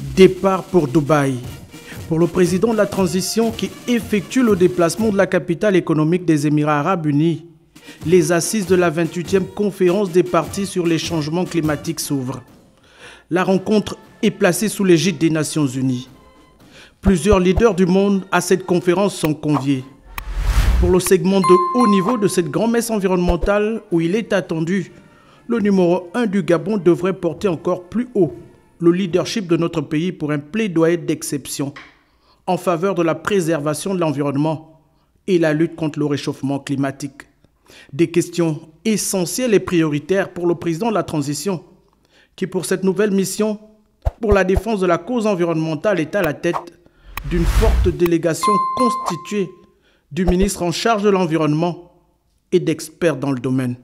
Départ pour Dubaï. Pour le président de la transition qui effectue le déplacement de la capitale économique des Émirats arabes unis, les assises de la 28e conférence des partis sur les changements climatiques s'ouvrent. La rencontre est placée sous l'égide des Nations unies. Plusieurs leaders du monde à cette conférence sont conviés. Pour le segment de haut niveau de cette grand-messe environnementale où il est attendu, le numéro 1 du Gabon devrait porter encore plus haut le leadership de notre pays pour un plaidoyer d'exception en faveur de la préservation de l'environnement et la lutte contre le réchauffement climatique. Des questions essentielles et prioritaires pour le président de la transition, qui pour cette nouvelle mission, pour la défense de la cause environnementale, est à la tête d'une forte délégation constituée du ministre en charge de l'environnement et d'experts dans le domaine.